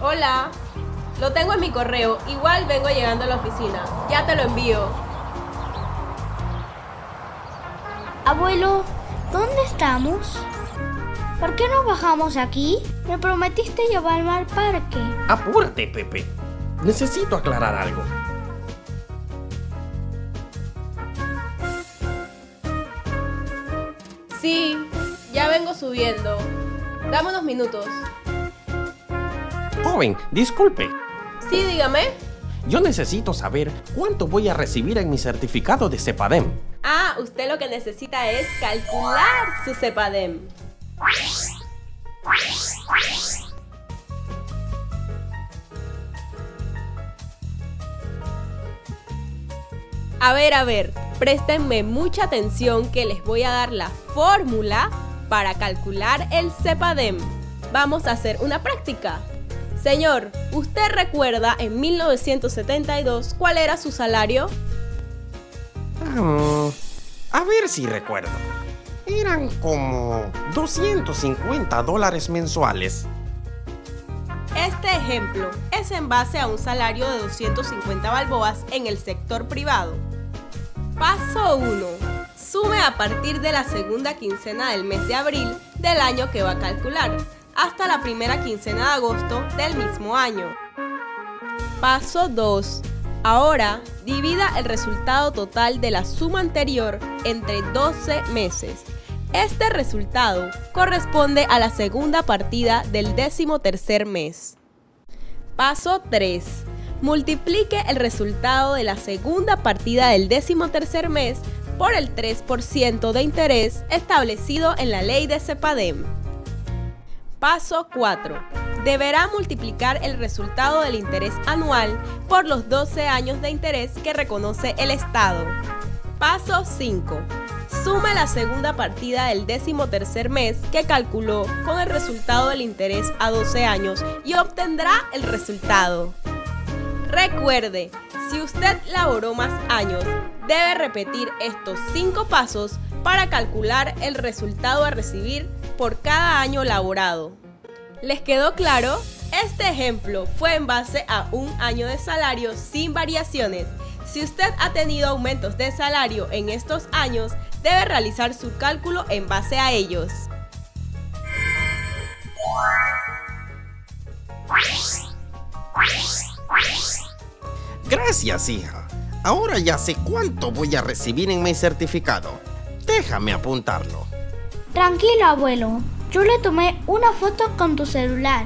Hola. Lo tengo en mi correo. Igual vengo llegando a la oficina. Ya te lo envío. Abuelo, ¿dónde estamos? ¿Por qué no bajamos aquí? Me prometiste llevarme al parque. Apúrate, Pepe. Necesito aclarar algo. Sí, ya vengo subiendo. Dame unos minutos. Joven, disculpe. Sí, dígame. Yo necesito saber cuánto voy a recibir en mi certificado de CEPADEM. Ah, usted lo que necesita es calcular su CEPADEM. A ver, a ver, préstenme mucha atención que les voy a dar la fórmula para calcular el CEPADEM. Vamos a hacer una práctica. Señor, ¿usted recuerda en 1972 cuál era su salario? Mm, a ver si recuerdo. Eran como 250 dólares mensuales. Este ejemplo es en base a un salario de 250 balboas en el sector privado. Paso 1. Sume a partir de la segunda quincena del mes de abril del año que va a calcular hasta la primera quincena de agosto del mismo año. Paso 2. Ahora divida el resultado total de la suma anterior entre 12 meses. Este resultado corresponde a la segunda partida del décimo tercer mes. Paso 3. Multiplique el resultado de la segunda partida del décimo tercer mes por el 3% de interés establecido en la ley de CEPADEM. Paso 4. Deberá multiplicar el resultado del interés anual por los 12 años de interés que reconoce el Estado. Paso 5. Suma la segunda partida del décimo tercer mes que calculó con el resultado del interés a 12 años y obtendrá el resultado. Recuerde, si usted laboró más años, debe repetir estos 5 pasos para calcular el resultado a recibir por cada año laborado. ¿Les quedó claro? Este ejemplo fue en base a un año de salario sin variaciones. Si usted ha tenido aumentos de salario en estos años, debe realizar su cálculo en base a ellos. Gracias, hija. Ahora ya sé cuánto voy a recibir en mi certificado. Déjame apuntarlo. Tranquilo, abuelo. Yo le tomé una foto con tu celular.